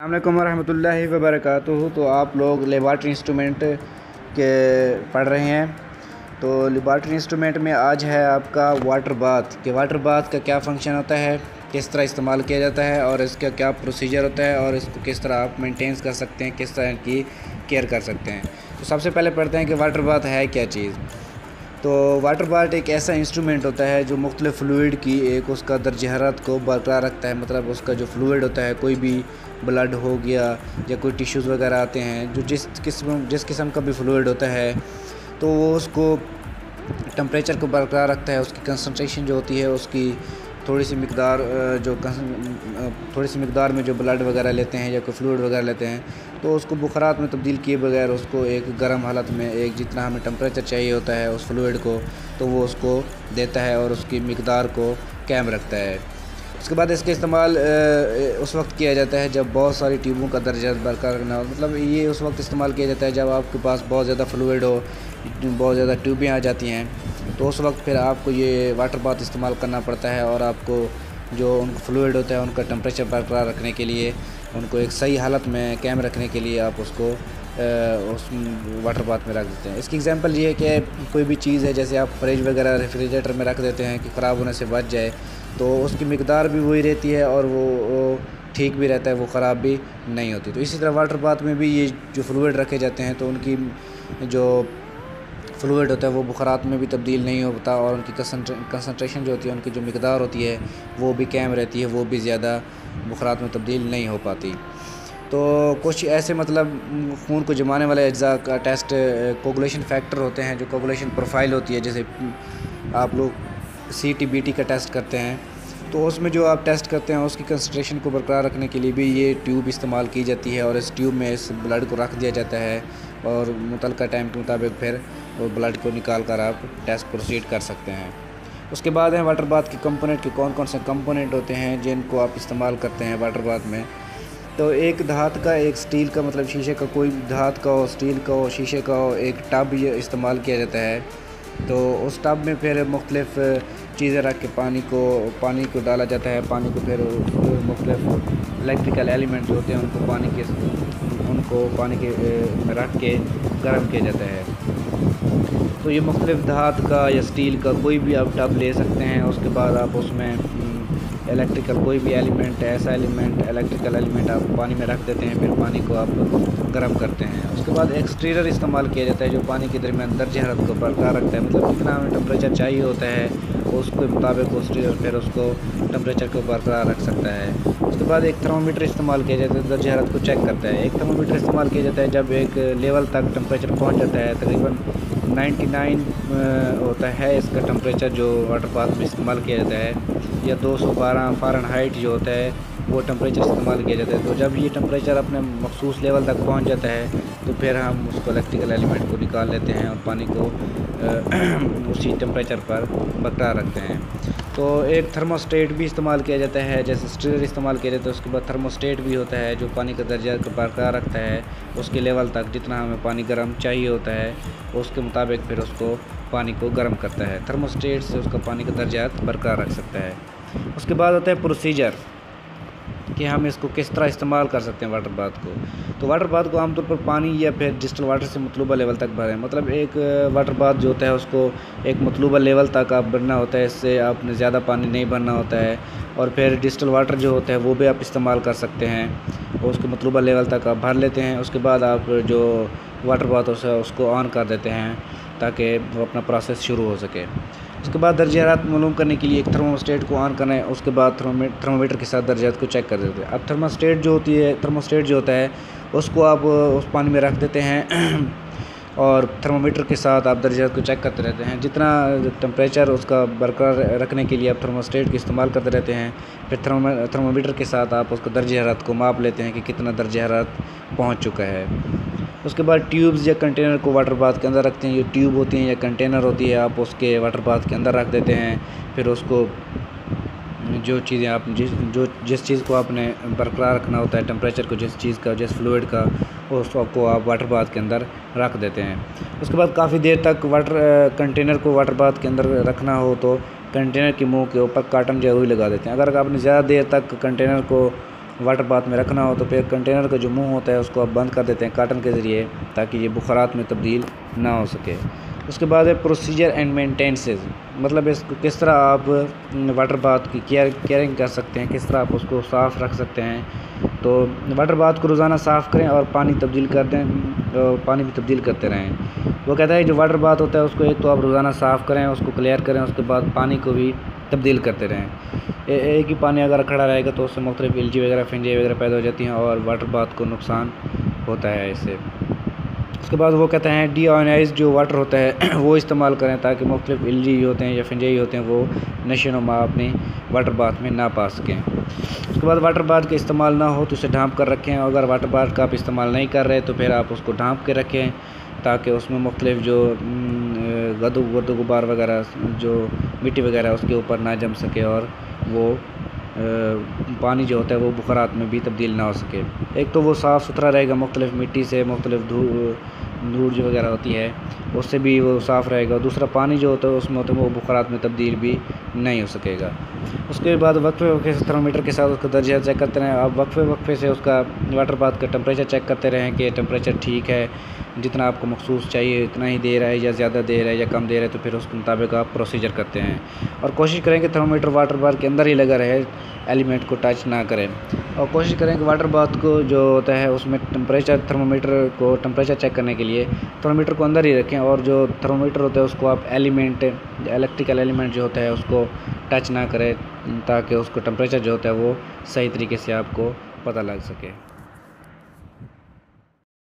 अल्लाम वरहमतुल्लाहि वबरकातुहू। तो आप लोग लेबार्ट्री इंस्ट्रूमेंट के पढ़ रहे हैं। तो लेबार्ट्री इंस्ट्रूमेंट में आज है आपका वाटर बाथ कि वाटर बाथ का क्या फ़ंक्शन होता है, किस तरह इस्तेमाल किया जाता है और इसका क्या प्रोसीजर होता है और इसको किस तरह आप मेंटेन कर सकते हैं, किस तरह की केयर कर सकते हैं। तो सबसे पहले पढ़ते हैं कि वाटर बाथ है क्या चीज़। तो वाटर बार्ट एक ऐसा इंस्ट्रूमेंट होता है जो मुख्तलिफ़ फ्लूड की एक उसका दर्ज हरात को बरकरार रखता है। मतलब उसका जो फ्लूड होता है, कोई भी ब्लड हो गया या कोई टिश्यूज़ वगैरह आते हैं, जो जिस किस्म जिस किस्म का भी फ्लूड होता है तो वो उसको टम्परेचर को बरकरार रखता है, उसकी कंसनट्रेशन जो होती है, उसकी थोड़ी सी मकदार जो थोड़ी सी मकदार में जो ब्लड वगैरह लेते हैं या कोई फ्लूड वगैरह लेते हैं तो उसको बुखारात में तब्दील किए बगैर उसको एक गर्म हालत में, एक जितना हमें टम्परेचर चाहिए होता है उस फ्लूड को तो वो उसको देता है और उसकी मकदार को कैम रखता है। उसके बाद इसका इस्तेमाल उस वक्त किया जाता है जब बहुत सारी ट्यूबों का दर्जा बरकरार रखना मतलब ये उस वक्त इस्तेमाल किया जाता है जब आपके पास बहुत ज़्यादा फ्लूड हो, बहुत ज़्यादा ट्यूबें आ जाती हैं तो उस वक्त फिर आपको ये वाटर बाथ इस्तेमाल करना पड़ता है और आपको जो उनका फ्लूड होता है, उनका टम्परेचर बरकरार रखने के लिए, उनको एक सही हालत में कैम रखने के लिए आप उसको उस वाटर बाथ में रख देते हैं। इसकी एग्जांपल ये है कि कोई भी चीज़ है, जैसे आप फ्रिज वगैरह रेफ्रिजरेटर में रख देते हैं कि ख़राब होने से बच जाए तो उसकी मकदार भी वही रहती है और वो ठीक भी रहता है, वो ख़राब भी नहीं होती। तो इसी तरह वाटर बाथ में भी ये जो फ्लूड रखे जाते हैं तो उनकी जो फ्लूड होता है, वो बुखारात में भी तब्दील नहीं होता और उनकी कंसनट्रेशन जो होती है, उनकी जो मकदार होती है, वो भी कैम रहती है, वो भी ज़्यादा बुखारात में तब्दील नहीं हो पाती। तो कुछ ऐसे मतलब खून को जमाने वाले अज्जा का टेस्ट कोगुलेशन फैक्टर होते हैं, जो कोगुलेशन प्रोफ़ाइल होती है, जैसे आप लोग सी टी बी टी का टेस्ट करते हैं तो उसमें जो आप टेस्ट करते हैं, उसकी कंसनट्रेशन को बरकरार रखने के लिए भी ये ट्यूब इस्तेमाल की जाती है और इस ट्यूब में इस ब्लड को रख दिया जाता है और मुतल टाइम के मुताबिक फिर वो ब्लड को निकाल कर आप टेस्ट प्रोसीड कर सकते हैं। उसके बाद हैं वाटर बाथ के कंपोनेंट के कौन कौन से कंपोनेंट होते हैं, जिनको आप इस्तेमाल करते हैं वाटर बाथ में। तो एक धात का, एक स्टील का मतलब शीशे का, कोई धात का हो स्टील का हो, शीशे का हो, एक टब ये इस्तेमाल किया जाता है। तो उस टब में फिर मुख्तलिफ़ चीज़ें रख के पानी को पानी को डाला जाता है। पानी को फिर मुख्तलिफ़ इलेक्ट्रिकल एलिमेंट होते हैं, उनको पानी के, उनको पानी के रख के गर्म किया जाता है। तो ये मुख्तलिफ़ धात का या स्टील का कोई भी आप टब ले सकते हैं, उसके बाद आप उसमें इलेक्ट्रिकल कोई भी एलिमेंट ऐसा एलिमेंट इलेक्ट्रिकल एलिमेंट आप पानी में रख देते हैं, फिर पानी को आप गर्म करते हैं। उसके बाद एक्सट्रीडर इस्तेमाल किया जाता है, जो पानी के दरमियान दर्ज हरत को बरकरार रखता है। मतलब हमें टम्परेचर चाहिए होता है उसके मुताबिक स्टीलर फिर उसको टम्परेचर को बरकरार रख सकता है। उसके बाद एक थर्मोमीटर इस्तेमाल किया जाता है दर्ज हरत को चेक करता है। एक थर्मोमीटर इस्तेमाल किया जाता है, जब एक लेवल तक टम्परेचर पहुँच जाता है, तकरीबन 99 होता है इसका टम्परेचर जो वाटर पार्क में इस्तेमाल किया जाता है, या 212 फ़ारेनहाइट जो होता है, वो टम्परेचर इस्तेमाल किया जाता है। तो जब ये टम्परेचर अपने मखसूस लेवल तक पहुँच जाता है तो फिर हम उसको इलेक्ट्रिकल एलिमेंट को निकाल लेते हैं और पानी को उसी टम्परेचर पर बरकरार रखते हैं। तो एक थर्मोस्टेट भी इस्तेमाल किया जाता है, जैसे स्टीलर इस्तेमाल किया जाता है, उसके बाद थर्मोस्टेट भी होता है, जो पानी का दर्जा बरकरार रखता है, उसके लेवल तक जितना हमें पानी गर्म चाहिए होता है, उसके मुताबिक फिर उसको पानी को गर्म करता है। थर्मोस्टेट से उसका पानी का दर्जा बरकरार रख सकता है। उसके बाद होता है प्रोसीजर कि हम इसको किस तरह इस्तेमाल कर सकते हैं वाटर बाथ को। तो वाटर बाथ को आमतौर पर पानी या फिर डिस्टल वाटर से मतलूबा लेवल तक भरें। मतलब एक वाटर बाथ जो होता है उसको एक मतलूबा लेवल तक आप भरना होता है, इससे आपने ज़्यादा पानी नहीं भरना होता है। और फिर डिस्टल वाटर जो होता है, वो भी आप इस्तेमाल कर सकते हैं। और उसके मतलूबा लेवल तक आप भर लेते हैं। उसके बाद आप जो वाटर बाथ उसको ऑन कर देते हैं ताकि वो अपना प्रोसेस शुरू हो सके। उसके बाद दर्जात मालूम करने के लिए एक थर्मोस्टेट को ऑन करना है, उसके बाद थर्मोमीटर के साथ दर्जात को चेक कर देते हैं। अब थर्मोस्टेट जो होती है थर्मोस्टेट जो होता है, उसको आप, उस पानी में रख देते हैं और थर्मोमीटर के साथ आप दर्जात को चेक करते रहते हैं। जितना टम्परेचर उसका बरकरार रखने के लिए आप थर्मोस्टेट का इस्तेमाल करते रहते हैं, फिर थर्मोमीटर के साथ आप उसको दर्ज हरारत को माप लेते हैं कि कितना दर्ज हरारत पहुँच चुका है। उसके बाद ट्यूब्स या कंटेनर को वाटर बाथ के अंदर रखते हैं। ये ट्यूब होती हैं या कंटेनर होती है, आप उसके वाटर बाथ के अंदर रख देते हैं। फिर उसको, जो चीज़ें आप, जिस, जो, जिस चीज़ को आपने बरकरार रखना होता है टेम्परेचर को, जिस चीज़ का, जिस फ्लूड का, उसको आप वाटर बाथ के अंदर रख देते हैं। उसके बाद काफ़ी देर तक वाटर कंटेनर को वाटर बाथ के अंदर रखना हो तो कंटेनर के मुँह के ऊपर काटन ज़रूरी लगा देते हैं। अगर आपने ज़्यादा देर तक कंटेनर को वाटर बाथ में रखना हो तो फिर कंटेनर का जो मुँह होता है उसको आप बंद कर देते हैं काटन के ज़रिए, ताकि ये बुखारात में तब्दील ना हो सके। उसके बाद है प्रोसीजर एंड मेंटेनेंस मतलब इसको किस तरह आप वाटर बाथ की केयर केयरिंग कर सकते हैं, किस तरह आप उसको साफ़ रख सकते हैं। तो वाटर बाथ को रोज़ाना साफ़ करें और पानी तब्दील कर दें पानी भी तब्दील करते रहें। वो कहता है जो वाटर बाथ होता है उसको एक तो आप रोज़ाना साफ़ करें, उसको क्लियर करें, उसके बाद पानी को भी तब्दील करते रहें। एक ही पानी अगर खड़ा रहेगा तो उससे मुख्तलिफ़ एलजी वगैरह, फिंजी वगैरह पैदा हो जाती हैं और वाटर बाथ को नुकसान होता है इससे। उसके बाद वो कहते हैं डी ऑनाइज जो वाटर होता है, वो इस्तेमाल करें ताकि मुख्तलिफ़ एलजी होते हैं या फिंजाई होते हैं, वो नशे नुमा अपनी वाटर बाथ में ना पा सकें. उसके बाद वाटर बाथ का इस्तेमाल ना हो तो उसे ढाँप कर रखें अगर वाटर बाथ का आप इस्तेमाल नहीं कर रहे तो फिर आप उसको ढाँप के रखें, ताकि उसमें मुख्तलिफ़ जो गदो गदो गुबार वगैरह, जो मिट्टी वगैरह उसके ऊपर ना जम सके और वो पानी जो होता है वो बुखारात में भी तब्दील ना हो सके। एक तो वो साफ़ सुथरा रहेगा, मुख्तलिफ़ मिट्टी से मुख्तलिफ़ धूल जो वगैरह होती है, उससे भी वो साफ़ रहेगा। दूसरा, पानी जो होता है उसमें होता है वो बुखारात में तब्दील भी नहीं हो सकेगा। उसके बाद वक्फे वक्फे से थर्मोमीटर के साथ उसका दर्जा चेक करते रहें। आप वक्फे वक्फे से उसका वाटर बाथ का टेम्परेचर चेक करते रहें कि टेम्परेचर ठीक है, जितना आपको मखसूस चाहिए, इतना ही दे रहा है या ज़्यादा दे रहा है या कम दे रहा है तो फिर उसके मुताबिक आप प्रोसीजर करते हैं। और कोशिश करें कि थर्मोमीटर वाटर बाथ के अंदर ही लगा रहे एलिमेंट को टच ना करें। और कोशिश करें कि वाटर बाथ को जो होता है, उसमें टम्परेचर थर्मोमीटर को टम्परेचर चेक करने के लिए थर्मोमीटर को अंदर ही रखें। और जो थर्मोमीटर होता है, उसको आप एलिमेंट इलेक्ट्रिकल एलिमेंट जो होता है, उसको टच ना करें ताकि उसको टेम्परेचर जो होता है वो सही तरीके से आपको पता लग सके।